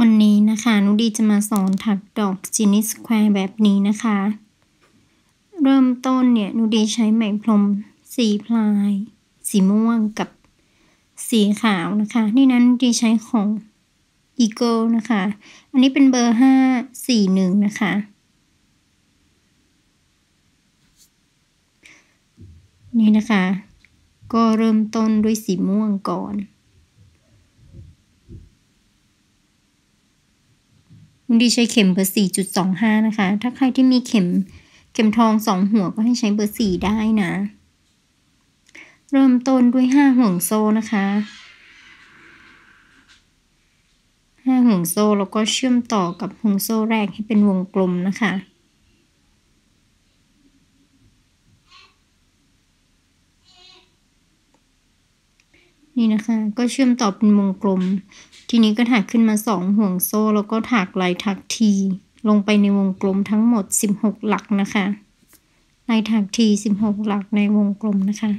วันนี้นะคะนุดีจะมาสอนถักดอก granny square แบบนี้นะคะ เริ่มต้นเนี่ยนุดีใช้ไหมพรมสี่ ply สีม่วงกับสีขาวนะคะ นี่นั้นดีใช้ของ Eagle นะคะ อันนี้เป็นเบอร์ห้าสี่หนึ่งนะคะ นี่นะคะ ก็เริ่มต้นด้วยสีม่วงก่อน ดีใช้เข็มเบอร์4.25นะคะ ถ้าใครที่มีเข็มเข็มทองสองหัวก็ให้ใช้เบอร์4ได้นะ เริ่มต้นด้วยห้าห่วงโซ่นะคะห้าห่วงโซ่แล้วก็เชื่อมต่อกับห่วงโซ่แรกให้เป็นวงกลมนะคะ นี่นะคะ ก็เชื่อมต่อเป็นวงกลม ทีนี้ก็ถักขึ้นมาสองห่วงโซ่ แล้วก็ถักลายถักที ลงไปในวงกลมทั้งหมด 16 หลักนะคะลายถักที 16 หลักในวงกลมนะคะ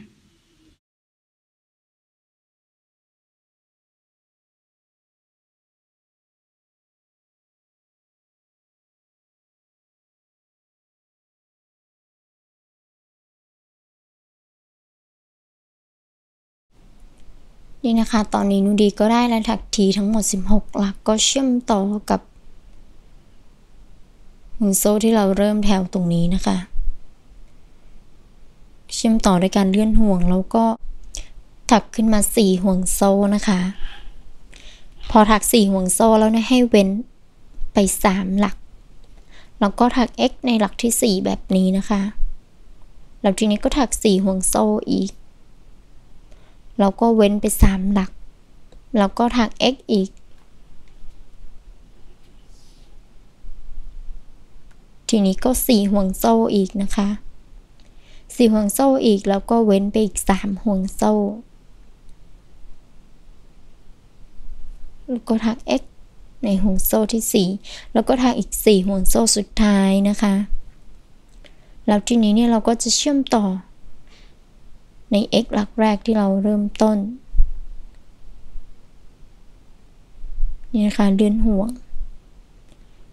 นี่นะคะ ตอนนี้นูดีก็ได้แล้วถักทีทั้งหมด 16 หลักก็เชื่อมต่อกับห่วงโซ่ที่เราเริ่มแถวตรงนี้นะคะ เชื่อมต่อด้วยการเลื่อนห่วงแล้วก็ถักขึ้นมา 4 ห่วงโซ่นะคะ พอถัก 4 ห่วงโซ่แล้วนะให้เว้นไป 3 หลัก แล้วก็ถัก x ในหลักที่ 4 แบบนี้นะคะ แล้วทีนี้ก็ถัก 4 ห่วงโซ่อีก เราก็เว้นไป 3 หลัก แล้วก็ถัก x อีก ทีนี้ก็ 4 ห่วงโซ่อีกนะคะ 4 ห่วงโซ่อีกแล้วก็เว้นไปอีก 3 ห่วงโซ่ แล้วก็ถัก x ในห่วงโซ่ที่ 4 แล้วก็ถักอีก 4 ห่วงโซ่สุดท้ายนะคะ แล้วทีนี้เนี่ยเราก็จะเชื่อมต่อ ใน x หลักแรกที่เราเริ่มต้นนี่นะคะเลื่อนห่วง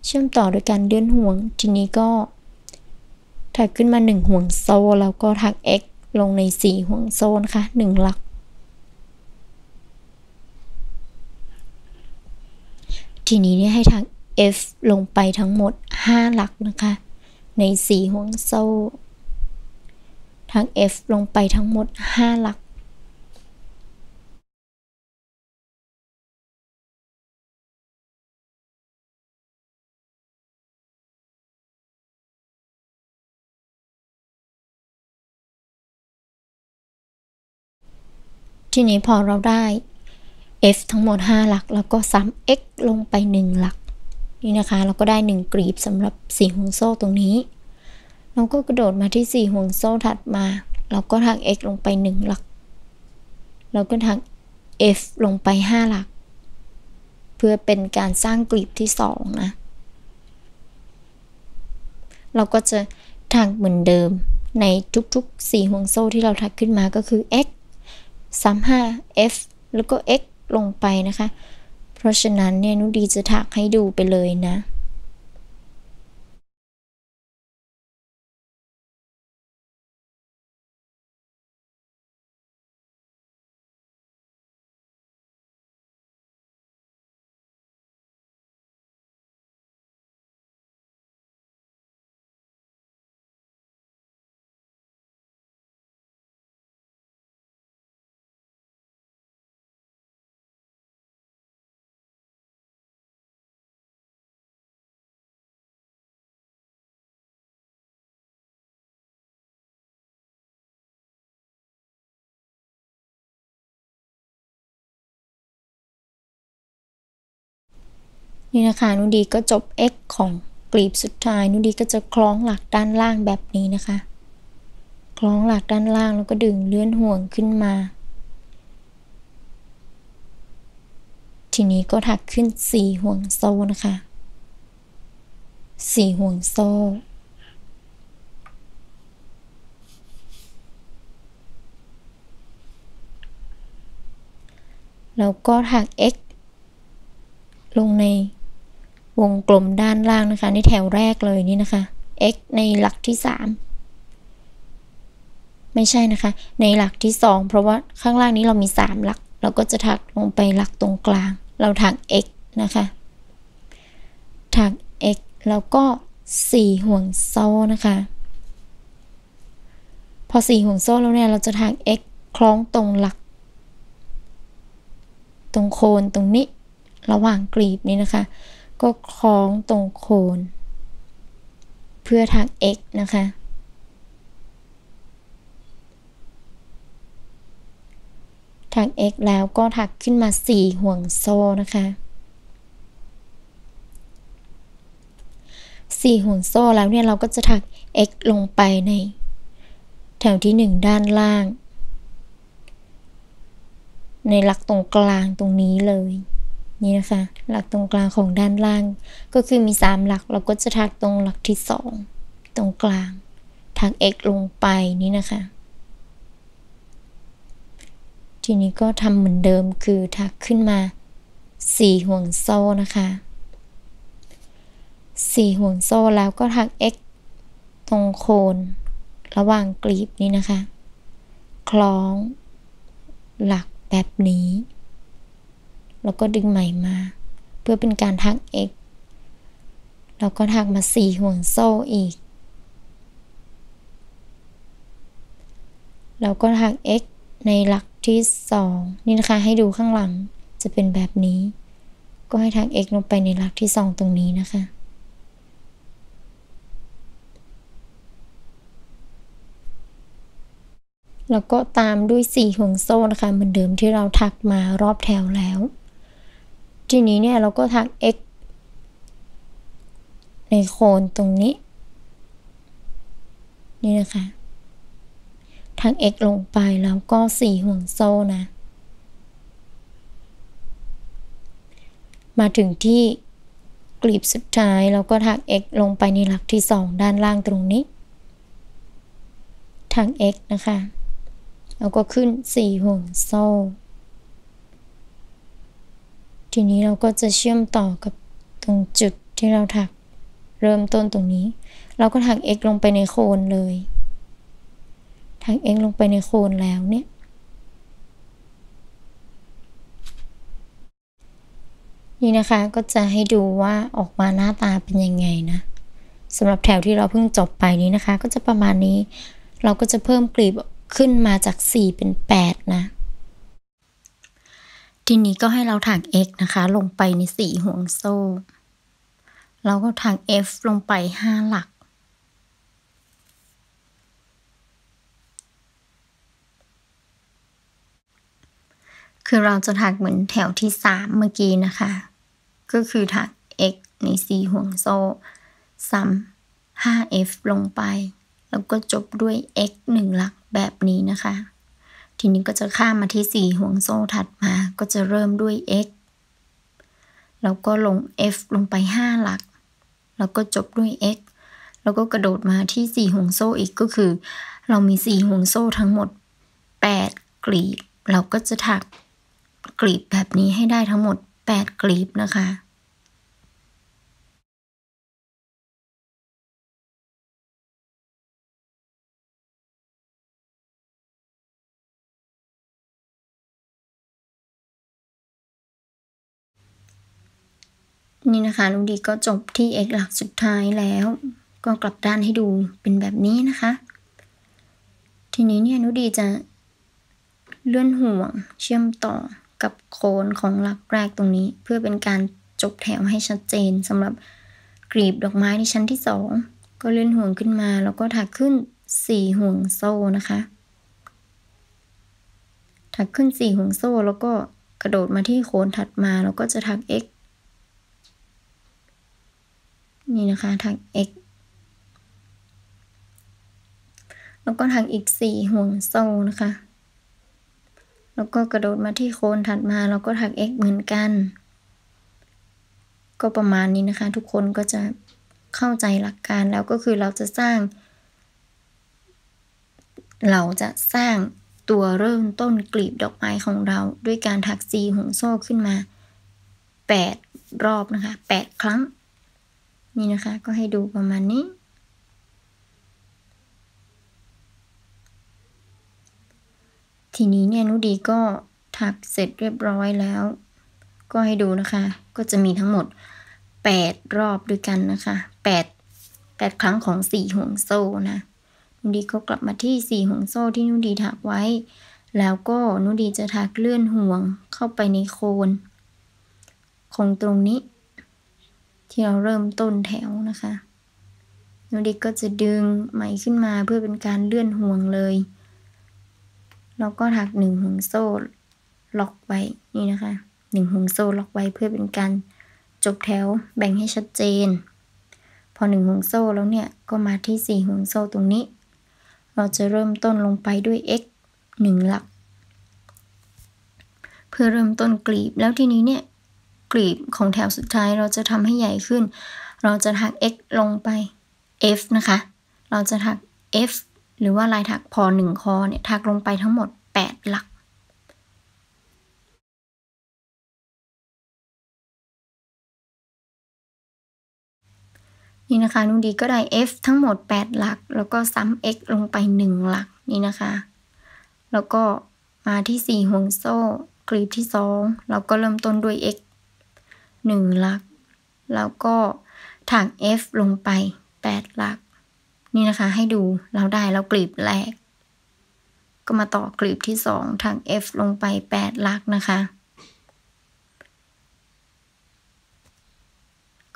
เชื่อมต่อโดยการเลื่อนห่วง ทีนี้ก็ถักขึ้นมา 1 ห่วงโซ่แล้วก็ถัก x ลงใน 4 ห่วงโซ่นะคะ1หลัก ทีนี้เนี่ยให้ถัก f ลงไปทั้งหมด 5 หลักนะคะ ใน 4 ห่วงโซ่ ทั้ง F ลงไปทั้งหมด 5 หลัก ทีนี้พอเราได้ f ทั้งหมด 5 หลัก แล้วก็ซ้ำ x ลงไป 1 หลัก นี่นะคะ เราก็ได้ 1 กรีบสำหรับสีห่วงโซ่ตรงนี้ เราก็กระโดดมาที่ 4 ห่วงโซ่ถัดมา เราก็ถัก x ลงไป 1 หลัก เราก็ถัก f ลงไป 5 หลัก เพื่อเป็นการสร้างกลีบที่ 2 นะ เราก็จะถักเหมือนเดิมในทุกๆ 4 ห่วงโซ่ที่เราถักขึ้นมาก็คือ x 35 f แล้วก็ x ลงไปนะคะ เพราะฉะนั้นเนี่ยนุดีจะถักให้ดูไปเลยนะ นี่นะคะนุดีก็จบ x ของกลีบสุดท้ายนุดีก็จะคล้องหลักด้านล่างแบบนี้นะคะ คล้องหลักด้านล่างแล้วก็ดึงเลื่อนห่วงขึ้นมา ทีนี้ก็ถักขึ้น 4 ห่วงโซ่นะคะ 4 ห่วงโซ่แล้วก็ถัก x ลงใน วงกลมด้านล่างนะคะ ในแถวแรกเลยนี่นะคะ x ในหลักที่ 3 ไม่ใช่นะคะ ในหลักที่ 2 เพราะว่าข้างล่างนี้เรามี 3 หลัก เราก็จะถักลงไปหลักตรงกลาง เราถัก x นะคะถัก x แล้วก็ 4 ห่วงโซ่นะคะ พอ 4 ห่วงโซ่แล้วเนี่ยเราจะถัก x คล้องตรงหลัก ตรงโคนตรงนี้ ระหว่างกลีบนี้นะคะ ก็คล้องตรงโคน เพื่อถัก x นะคะถัก x แล้วก็ถักขึ้นมา 4 ห่วงโซ่นะคะ 4 ห่วงโซ่แล้วเนี่ยเราก็จะถัก x ลงไปใน แถวที่ 1 ด้านล่าง ในหลักตรงกลางตรงนี้เลย นี่นะคะ หลักตรงกลางของด้านล่าง ก็คือมี 3 หลักเราก็จะถักตรงหลักที่ 2 ตรงกลางถัก x ลงไปนี่นะคะ ทีนี้ก็ทำเหมือนเดิมคือถักขึ้นมา 4 ห่วงโซ่นะคะ 4 ห่วงโซ่แล้วก็ถัก x ตรงโคน ระหว่างกลีบนี้นะคะ คล้อง หลักแบบนี้ แล้วก็ดึงใหม่มา เพื่อเป็นการทัก x แล้วก็ทักมา 4 ห่วงโซ่อีก แล้วก็ทัก x ในหลักที่ 2 นี่นะคะให้ดูข้างหลังจะเป็นแบบนี้ ก็ให้ทัก x ลงไปในหลักที่ 2 ตรงนี้นะคะแล้วก็ตามด้วย4ห่วงโซ่นะคะเหมือนเดิมที่เราทักมารอบแถวแล้ว ทีนี้เนี่ยเราก็ทัก x ในโคนตรงนี้ นี่นะคะทัก x ลงไปแล้วก็4ห่วงโซ่นะ มาถึงที่กลีบสุดท้ายเราก็ทัก x ลงไปในหลักที่2ด้านล่างตรงนี้ทัก x นะคะแล้วก็ขึ้น4ห่วงโซ่ ทีนี้เราก็จะเชื่อมต่อกับตรงจุดที่เราถัก เริ่มต้นตรงนี้ เราก็ถัก x ลงไปในโคนเลย ถัก x ลงไปในโคนแล้วเนี่ย นี่นะคะก็จะให้ดูว่าออกมาหน้าตาเป็นยังไงนะสำหรับแถวที่เราเพิ่งจบไปนี้นะคะ ก็จะประมาณนี้ เราก็จะเพิ่มกลีบขึ้นมาจาก 4 เป็น 8 นะ ทีนี้ก็ให้เราถัก x นะคะ ลงไปในสี่ห่วงโซ่ เราก็ถัก f ลงไปห้าหลัก คือเราจะถักเหมือนแถวที่สามเมื่อกี้นะคะ ก็คือถัก x ในสี่ห่วงโซ่ซ้ำ 5f ลงไป แล้วก็จบด้วย x หนึ่งหลักแบบนี้นะคะ ทีนี้ก็จะข้ามมาที่ 4 ห่วงโซ่ถัดมาก็จะเริ่มด้วย x แล้วก็ลง f ลงไป 5 หลัก แล้วก็จบด้วย x แล้วก็กระโดดมาที่ 4 ห่วงโซ่อีกก็คือ เรามี 4 ห่วงโซ่ทั้งหมด 8 กลีบ เราก็จะถักกลีบแบบนี้ให้ได้ทั้งหมด 8 กลีบนะคะ นี่นะคะลูกดีก็จบที่ x หลักสุดท้ายแล้ว ก็กลับด้านให้ดูเป็นแบบนี้นะคะ ทีนี้เนี่ยนุดีจะเลื่อนห่วงเชื่อมต่อกับโคนของหลักแรกตรงนี้ เพื่อเป็นการจบแถวให้ชัดเจนสำหรับกลีบดอกไม้ในชั้นที่สองก็เลื่อนห่วงขึ้นมาแล้วก็ถักขึ้นสี่ห่วงโซ่นะคะ ถักขึ้นสี่ห่วงโซ่แล้วก็กระโดดมาที่โคนถัดมา แล้วก็จะถัก x นี่นะคะทาง x แล้วก็ทางอีกสี่ห่วงโซ่นะคะ แล้วก็กระโดดมาที่โคนถัดมาแล้วก็ถัก x เหมือนกัน ก็ประมาณนี้นะคะ ทุกคนก็จะเข้าใจหลักการแล้วก็คือเราจะสร้าง เราจะสร้างตัวเริ่มต้นกลีบดอกไม้ของเรา ด้วยการถักซีห่วงโซ่ขึ้นมา 8 รอบนะคะแปดครั้ง นี่นะคะ ก็ให้ดูประมาณนี้ ทีนี้เนี่ยนุดีก็ถักเสร็จเรียบร้อยแล้ว ก็ให้ดูนะคะ ก็จะมีทั้งหมดแปดรอบด้วยกันนะคะแปดแปดครั้งของสี่ห่วงโซ่นะนุดีก็กลับมาที่สี่ห่วงโซ่ที่นุดีถักไว้ แล้วก็นุดีจะถักเลื่อนห่วงเข้าไปในโคนของตรงนี้ ที่เราเริ่มต้นแถวนะคะนุดีก็จะดึงไหมขึ้นมาเพื่อเป็นการเลื่อนห่วงเลย แล้วก็ถักหนึ่งห่วงโซ่ล็อกไว้นี่นะคะหนึ่งห่วงโซ่ล็อกไว้เพื่อเป็นการจบแถวแบ่งให้ชัดเจน พอหนึ่งห่วงโซ่แล้วเนี่ยก็มาที่สี่ห่วงโซ่ตรงนี้ เราจะเริ่มต้นลงไปด้วย x หนึ่งหลัก เพื่อเริ่มต้นกลีบแล้วทีนี้เนี่ย กลีบของแถวสุดท้ายเราจะทำให้ใหญ่ขึ้น เราจะถัก x ลงไป f นะคะ เราจะถัก f หรือว่าลายถักพอหนึ่งคอเนี่ยถักลงไปทั้งหมด 8 หลักนี่นะคะนุ่นดีก็ได้ f ทั้งหมด 8 หลัก แล้วก็ซ้ำ x ลงไป 1 หลักนี่นะคะ แล้วก็มาที่ 4 ห่วงโซ่กลีบที่ 2 เราก็เริ่มต้นด้วย x 1 หลัก แล้วก็ถัก f ลงไป 8 หลัก นี่นะคะให้ดูเราได้แล้วกลีบแรก ก็มาต่อกลีบที่สองทาง F ลงไปแปดลักนะคะ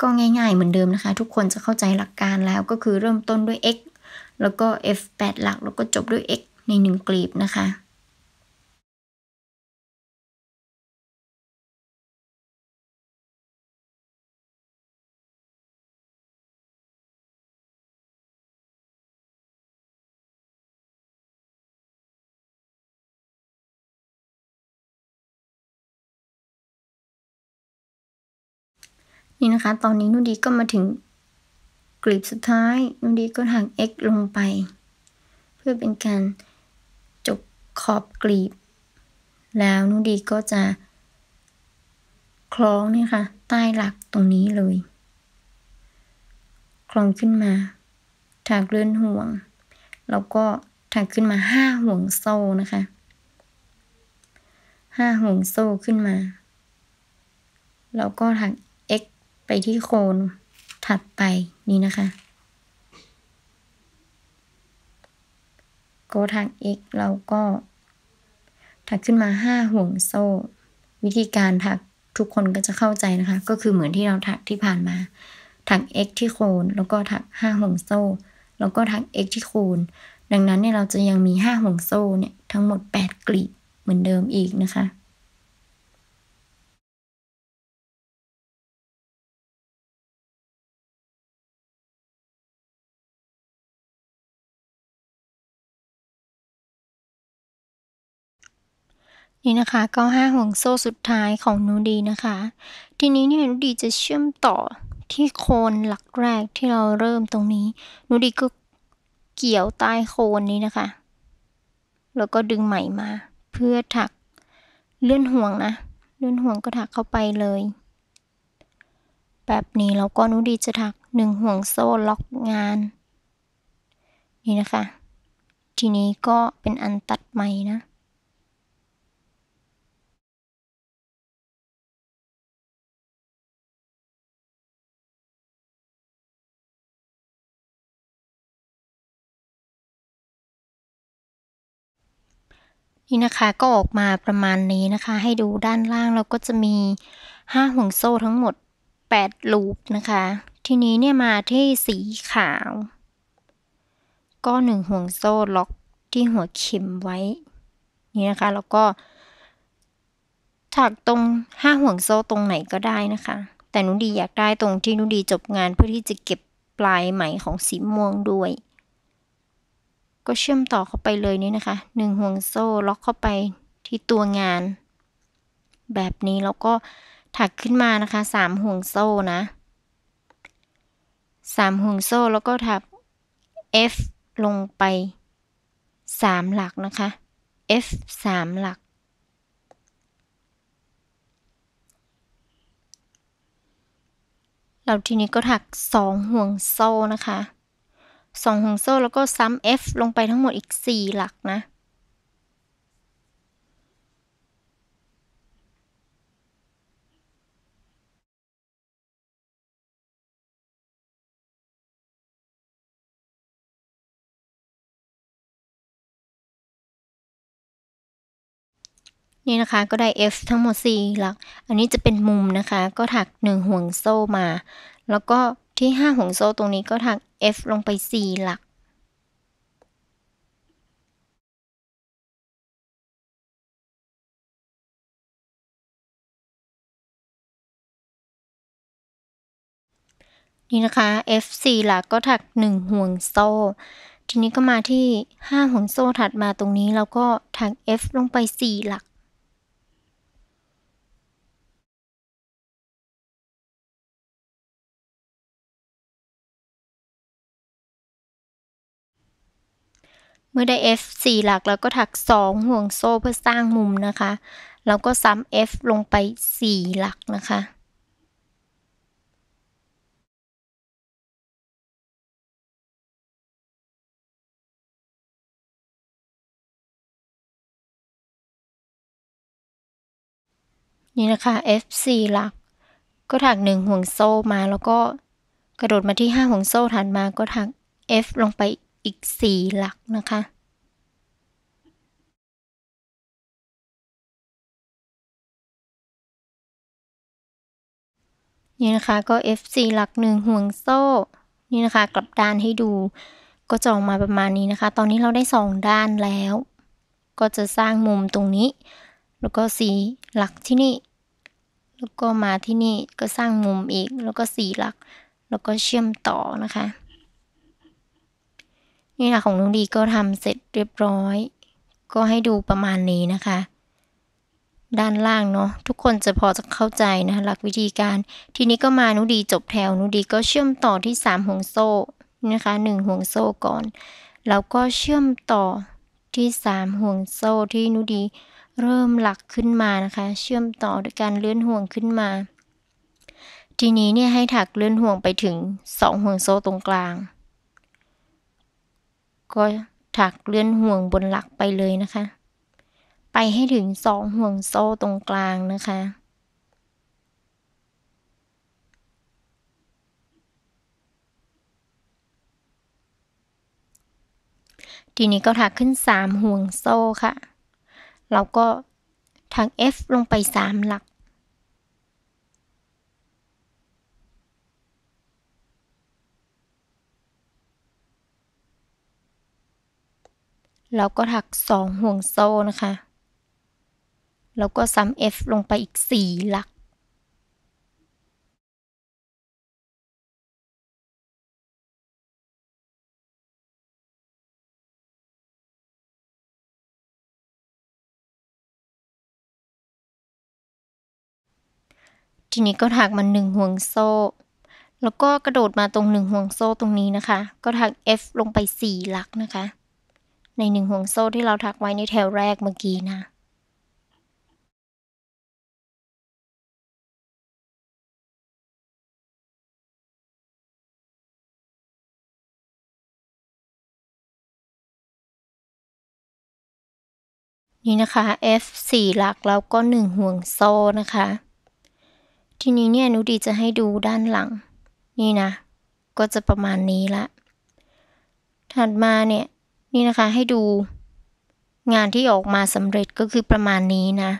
ก็ง่ายๆเหมือนเดิมนะคะ ทุกคนจะเข้าใจหลักการแล้วก็คือเริ่มต้นด้วย x แล้วก็ f 8 หลัก แล้วก็จบด้วย x ใน 1 กลีบนะคะ นี่นะคะ ตอนนี้นุ่นดีก็มาถึงกลีบสุดท้ายนุ่นดีก็ถัก x ลงไป เพื่อเป็นการจบขอบกลีบ แล้วนุ่นดีก็จะ คล้องนี่ค่ะ ใต้หลักตรงนี้เลย คล้องขึ้นมาถักเลื่อนห่วง แล้วก็ถักขึ้นมาห้าห่วงโซ่นะคะห้าห่วงโซ่ขึ้นมา แล้วก็ถัก ไปที่โคนถัดไปนี่นะคะก็ถัก x เราก็ ถักขึ้นมาห้าห่วงโซ่ วิธีการถักทุกคนก็จะเข้าใจนะคะ ก็คือเหมือนที่เราถักที่ผ่านมา ถัก x ที่โคน แล้วก็ถักห้าห่วงโซ่ แล้วก็ถัก x ที่โคน ดังนั้นเนี่ยเราจะยังมีห้าห่วงโซ่เนี่ยทั้งหมด 8 กลีบเหมือนเดิมอีกนะคะ นี่นะคะ ก็ห้าห่วงโซ่สุดท้ายของนูดีนะคะ ทีนี้เนี่ยนูดีจะเชื่อมต่อที่โคนหลักแรกที่เราเริ่มตรงนี้นูดีก็เกี่ยวใต้โคนนี้นะคะ แล้วก็ดึงใหม่มา เพื่อถักเลื่อนห่วงนะ เลื่อนห่วงก็ถักเข้าไปเลย แบบนี้แล้วก็นูดีจะถักหนึ่งห่วงโซ่ล็อกงาน นี่นะคะ ทีนี้ก็เป็นอันตัดใหม่นะ นี่นะคะก็ออกมาประมาณนี้นะคะ ให้ดูด้านล่างเราก็จะมีห้าห่วงโซ่ทั้งหมด 8 ลูปนะคะ ทีนี้เนี่ยมาที่สีขาว ก็หนึ่งห่วงโซ่ล็อกที่หัวเข็มไว้ นี่นะคะแล้วก็ถักตรงห้าห่วงโซ่ตรงไหนก็ได้นะคะ แต่นุดีอยากได้ตรงที่นุดีจบงานเพื่อที่จะเก็บปลายไหมของสีม่วงด้วย ก็เชื่อมต่อเข้าไปเลยนี่นะคะหนึ่งห่วงโซ่ล็อกเข้าไปที่ตัวงาน แบบนี้แล้วก็ถักขึ้นมานะคะสามห่วงโซ่นะสามห่วงโซ่แล้วก็ถัก F ลงไปสามหลักนะคะ F สามหลักแล้วทีนี้ก็ถักสองห่วงโซ่นะคะ สองห่วงโซ่แล้วก็ซ้ำ F ลงไปทั้งหมดอีกสี่หลักนะ นี่นะคะก็ได้ F ทั้งหมด 4 หลัก อันนี้จะเป็นมุมนะคะ ก็ถัก 1 ห่วงโซ่มา แล้วก็ ที่ 5 ห่วงโซ่ตรงนี้ก็ถัก F ลงไป 4 หลัก นี่นะคะ F 4หลักก็ถัก 1 ห่วงโซ่ ทีนี้ก็มาที่ 5 ห่วงโซ่ถัดมาตรงนี้ แล้วก็ถัก F ลงไป 4 หลัก เมื่อได้ F 4หลักแล้วก็ถัก 2 ห่วงโซ่เพื่อสร้างมุมนะคะ แล้วก็ซ้ำ F ลงไป 4 หลักนะคะนี่นะคะ F 4 หลัก ก็ถัก 1 ห่วงโซ่มาแล้วก็กระโดดมาที่ 5 ห่วงโซ่ถัดมาก็ถัก F ลงไปอีก อีก 4 หลักนะคะนี่นะคะก็ F4 หลักหนึ่งห่วงโซ่ นี่นะคะ กลับด้านให้ดู ก็จะออกมาประมาณนี้นะคะ ตอนนี้เราได้สองด้านแล้ว ก็จะสร้างมุมตรงนี้ แล้วก็สีหลักที่นี่ แล้วก็มาที่นี่ก็สร้างมุมอีก แล้วก็สีหลัก แล้วก็เชื่อมต่อนะคะ นี่นะของน้องดีก็ทำเสร็จเรียบร้อย ก็ให้ดูประมาณนี้นะคะ ด้านล่างเนาะทุกคนจะพอจะเข้าใจนะหลักวิธีการ ทีนี้ก็มานุดีจบแถวนุดีก็เชื่อมต่อที่ 3 ห่วงโซ่นะคะ 1 ห่วงโซ่ก่อน แล้วก็เชื่อมต่อที่ 3 ห่วงโซ่ที่นุดีเริ่มหลักขึ้นมานะคะ เชื่อมต่อด้วยการเลื่อนห่วงขึ้นมา ทีนี้เนี่ยให้ถักเลื่อนห่วงไปถึง 2 ห่วงโซ่ตรงกลาง ก็ถักเลื่อนห่วงบนหลักไปเลยนะคะ ไปให้ถึงสองห่วงโซ่ตรงกลางนะคะ ทีนี้ก็ถักขึ้นสามห่วงโซ่ค่ะ เราก็ถัก F ลงไปสามหลัก แล้วก็ถักสองห่วงโซ่นะคะ แล้วก็ซ้ำ F ลงไปอีก 4 หลัก ทีนี้ก็ถักมันหนึ่งห่วงโซ่ แล้วก็กระโดดมาตรงหนึ่งห่วงโซ่ตรงนี้นะคะ ก็ถัก F ลงไป 4 หลักนะคะ ในหนึ่งห่วงโซ่ที่เราถักไว้ในแถวแรกเมื่อกี้นะนี่นะคะ F 4หลักแล้วก็ 1 ห่วงโซ่นะคะ ทีนี้เนี่ยนุดีจะให้ดูด้านหลัง นี่นะ ก็จะประมาณนี้ละ ถัดมาเนี่ย นี่นะคะให้ดูงานที่ออกมาสำเร็จก็คือประมาณนี้นะ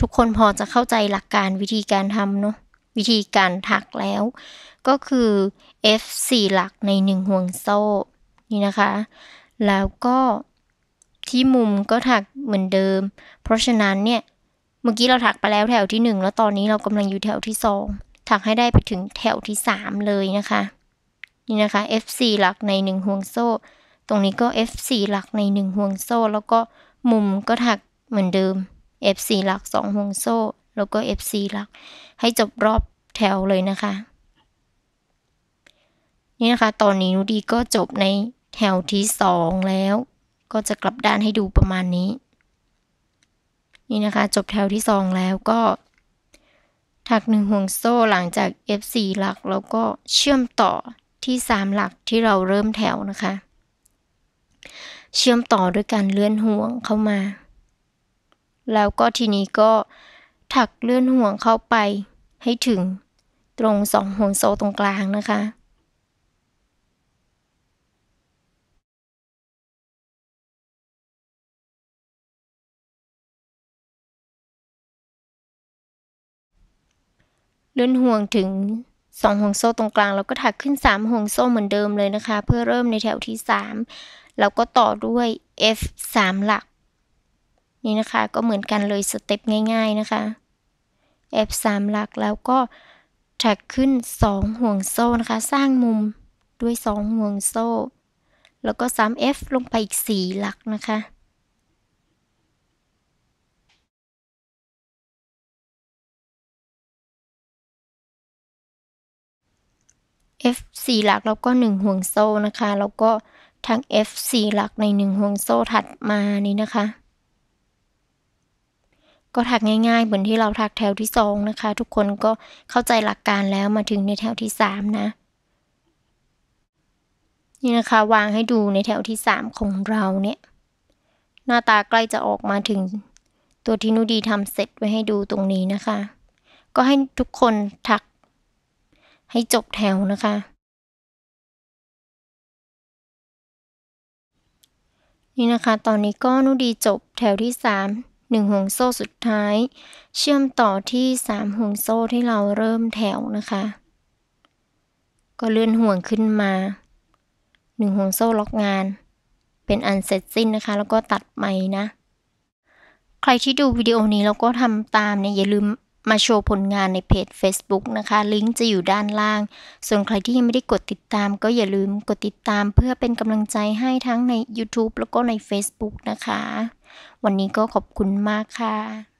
ทุกคนพอจะเข้าใจหลักการวิธีการทำเนาะวิธีการถักแล้ว ก็คือ F 4หลักใน 1 ห่วงโซ่ นี่นะคะ แล้วก็ที่มุมก็ถักเหมือนเดิม เพราะฉะนั้นเนี่ย เมื่อกี้เราถักไปแล้วแถวที่ 1 แล้วตอนนี้เรากำลังอยู่แถวที่ 2 ถักให้ได้ไปถึงแถวที่ 3 เลยนะคะ นี่นะคะ F4 หลักใน 1 ห่วงโซ่ รงนี้ก็ F4 หลักใน 1 ห่วงโซ่ แล้วก็มุมก็ถักเหมือนเดิม F4 หลัก 2 ห่วงโซ่ แล้วก็ F4 หลัก ให้จบรอบแถวเลยนะคะ นี่นะคะ ตอนนี้นูดีก็จบในแถวที่ 2 แล้ว ก็จะกลับด้านให้ดูประมาณนี้ นี่นะคะ จบแถวที่สองแล้วก็ถักหนึ่งห่วงโซ่หลังจาก F4 หลัก แล้วก็เชื่อมต่อที่ 3 หลักที่เราเริ่มแถวนะคะ เชื่อมต่อด้วยการเลื่อนห่วงเข้ามา แล้วก็ทีนี้ก็ถักเลื่อนห่วงเข้าไปให้ถึงตรงสองห่วงโซ่ตรงกลางนะคะ เลื่อนห่วงถึงสองห่วงโซ่ตรงกลางแล้วก็ถักขึ้นสามห่วงโซ่เหมือนเดิมเลยนะคะ เพื่อเริ่มในแถวที่สาม แล้วก็ต่อด้วย F สามหลัก นี่นะคะก็เหมือนกันเลยสเต็ปง่าย ๆนะคะ F สามหลักแล้วก็ถักขึ้นสองห่วงโซ่นะคะ สร้างมุมด้วยสองห่วงโซ่ แล้วก็ซ้ำ F ลงไปอีกสี่หลักนะคะ F 4หลักแล้วก็1ห่วงโซ่นะคะ แล้วก็ ทั้ง F 4หลักใน 1 ห่วงโซ่ถัดมานี้นะคะ ก็ถักง่ายๆ เหมือนที่เราถักแถวที่ 2 นะคะ ทุกคนก็เข้าใจหลักการแล้วมาถึงในแถวที่ 3 นะนี่นะคะวางให้ดูในแถวที่ 3 ของเราเนี่ย หน้าตาใกล้จะออกมาถึง ตัวที่นุดีทำเสร็จไว้ให้ดูตรงนี้นะคะ ก็ให้ทุกคนถักให้จบแถวนะคะ นี่นะคะ ตอนนี้ก็นุดีจบแถวที่ 3 1 ห่วงโซ่สุดท้าย เชื่อมต่อที่ 3 ห่วงโซ่ที่เราเริ่มแถวนะคะ ก็เลื่อนห่วงขึ้นมา 1 ห่วงโซ่ล็อกงาน เป็นอันเสร็จสิ้นนะคะ แล้วก็ตัดไหมนะ ใครที่ดูวิดีโอนี้แล้วก็ทำตามเนี่ยอย่าลืม มาโชว์ผลงานในเพจ Facebook นะคะ ลิงก์จะอยู่ด้านล่าง ส่วนใครที่ยังไม่ได้กดติดตาม ก็อย่าลืมกดติดตามเพื่อเป็นกำลังใจให้ทั้งใน YouTube แล้วก็ใน Facebook นะคะ วันนี้ก็ขอบคุณมากค่ะ